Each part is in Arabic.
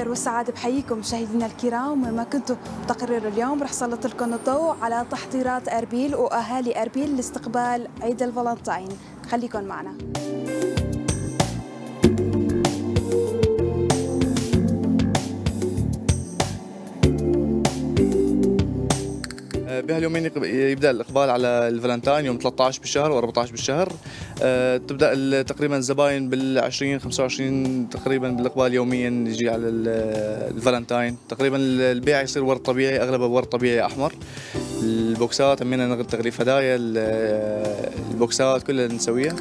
الخير والسعادة بحييكم مشاهدينا الكرام. وما كنتوا بتقرير اليوم رح سلط لكم الضوء على تحضيرات أربيل وأهالي أربيل لاستقبال عيد الفالنتين خليكم معنا. بهاليومين يبدأ الإقبال على الفالنتاين يوم 13 بالشهر و14 بالشهر. أه تبدأ تقريبا الزباين بال 20 25 تقريبا بالإقبال يوميا يجي على الفالنتاين. تقريبا البيع يصير ورد طبيعي أغلبه ورد طبيعي أحمر. البوكسات همينا نغد تغليف هدايا البوكسات كلها نسويها.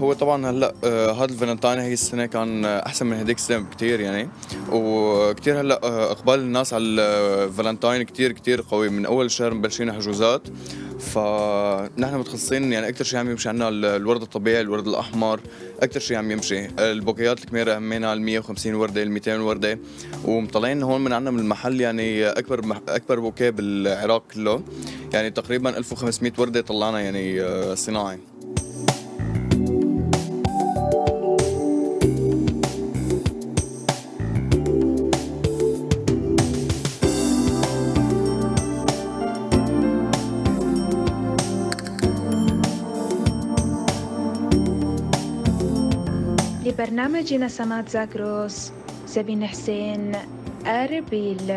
هو طبعا هلأ هذا الفالنتاين هي السنة كان أحسن من هديك السنة بكثير يعني. وكثير هلأ إقبال الناس على الفالنتاين كثير كثير قوي. من أول الشهر مبلشين حجوزات. فنحن متخصصين يعني أكثر شيء عم يمشي عنا الورد الطبيعي الورد الأحمر. أكثر شيء عم يمشي. البوكيات الكميرة همينا ال 150 وردة ال 200 وردة. ومطلعين هون من عنا من المحل يعني أكبر أكبر بوكيه بالعراق كله. يعني تقريبا 1500 وردة طلعنا يعني صناعي. لبرنامج نسمات زاكروس. سبين حسين أربيل.